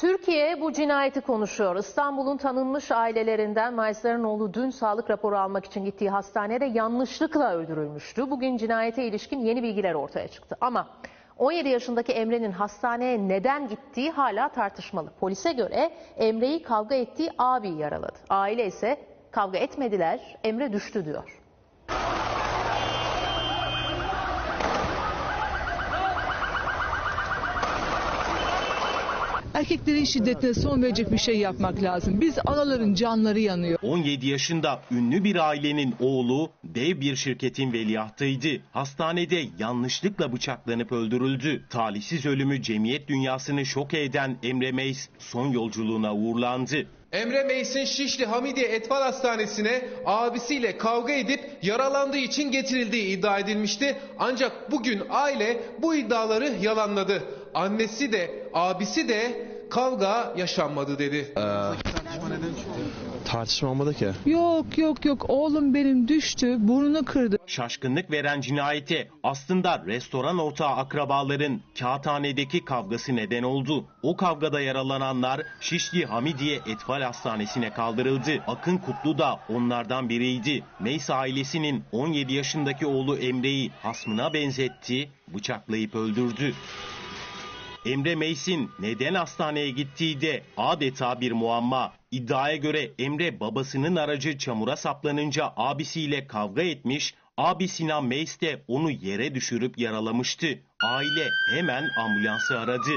Türkiye bu cinayeti konuşuyor. İstanbul'un tanınmış ailelerinden Mayısların oğlu dün sağlık raporu almak için gittiği hastanede yanlışlıkla öldürülmüştü. Bugün cinayete ilişkin yeni bilgiler ortaya çıktı. Ama 17 yaşındaki Emre'nin hastaneye neden gittiği hala tartışmalı. Polise göre Emre'yi kavga ettiği abi yaraladı. Aile ise kavga etmediler, Emre düştü diyor. Erkeklerin şiddetine son verecek bir şey yapmak lazım. Biz anaların canları yanıyor. 17 yaşında ünlü bir ailenin oğlu dev bir şirketin veliahtıydı. Hastanede yanlışlıkla bıçaklanıp öldürüldü. Talihsiz ölümü cemiyet dünyasını şok eden Emre Meys son yolculuğuna uğurlandı. Emre Meys'in Şişli Hamidiye Etfal Hastanesi'ne abisiyle kavga edip yaralandığı için getirildiği iddia edilmişti. Ancak bugün aile bu iddiaları yalanladı. Annesi de abisi de kavga yaşanmadı dedi. Tartışma olmadı ki. Yok yok yok oğlum benim düştü burnunu kırdı. Şaşkınlık veren cinayete aslında restoran ortağı akrabaların kağıthanedeki kavgası neden oldu. O kavgada yaralananlar Şişli Hamidiye Etfal Hastanesi'ne kaldırıldı. Akın Kutlu da onlardan biriydi. Meys ailesinin 17 yaşındaki oğlu Emre'yi hasmına benzetti, bıçaklayıp öldürdü. Emre Meys'in neden hastaneye gittiği de adeta bir muamma. İddiaya göre Emre babasının aracı çamura saplanınca abisiyle kavga etmiş, abi Sinan Meys de onu yere düşürüp yaralamıştı. Aile hemen ambulansı aradı.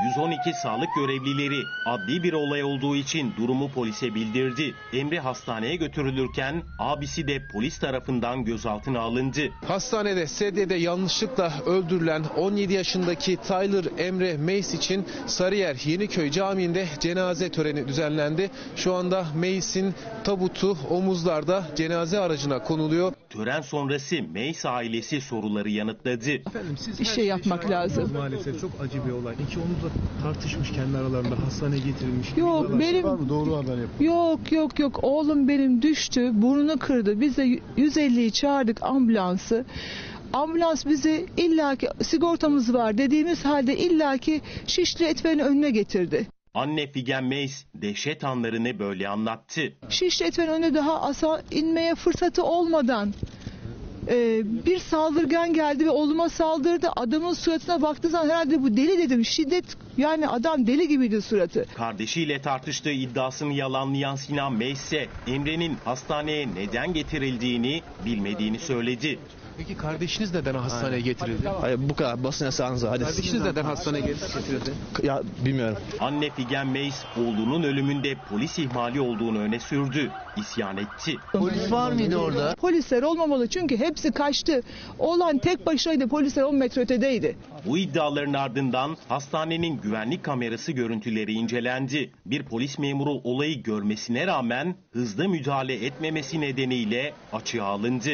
112 sağlık görevlileri adli bir olay olduğu için durumu polise bildirdi. Emre hastaneye götürülürken abisi de polis tarafından gözaltına alındı. Hastanede sedyede yanlışlıkla öldürülen 17 yaşındaki Tyler Emre Meys için Sarıyer Yeniköy Camii'nde cenaze töreni düzenlendi. Şu anda Meys'in tabutu omuzlarda cenaze aracına konuluyor. Tören sonrası Meys ailesi soruları yanıtladı. Efendim siz Bir her şey şeyi yapmak şahit lazım. oldunuz Maalesef çok acı bir olay. İki omuz da tartışmış kendi aralarında hastaneye getirilmiş. Yok benim Var mı? Doğru haber yap. yok yok yok oğlum benim düştü burnunu kırdı. Biz de 150'yi çağırdık ambulansı. Ambulans bizi illaki sigortamız var dediğimiz halde illaki Şişli Etfal'in önüne getirdi. Anne Figen Meys dehşet anlarını böyle anlattı. Etfal'in önüne daha asa inmeye fırsatı olmadan e, bir saldırgan geldi ve oğluma saldırdı. Adamın suratına baktığı zaman herhalde bu deli dedim. Şiddet yani adam deli gibiydi suratı. Kardeşiyle tartıştığı iddiasını yalanlayan Sinan Meys ise Emre'nin hastaneye neden getirildiğini bilmediğini söyledi. Peki kardeşiniz neden hastaneye getirildi? Hayır bu kadar basın yasağınıza hadi. Kardeşiniz neden hastaneye getirildi? Ya bilmiyorum. Anne Figen Meys oğlunun ölümünde polis ihmali olduğunu öne sürdü. İsyan etti. Polis var mıydı orada? Polisler olmamalı çünkü hepsi kaçtı. Oğlan tek başınaydı polisler 10 metre ötedeydi. Bu iddiaların ardından hastanenin güvenlik kamerası görüntüleri incelendi. Bir polis memuru olayı görmesine rağmen hızlı müdahale etmemesi nedeniyle açığa alındı.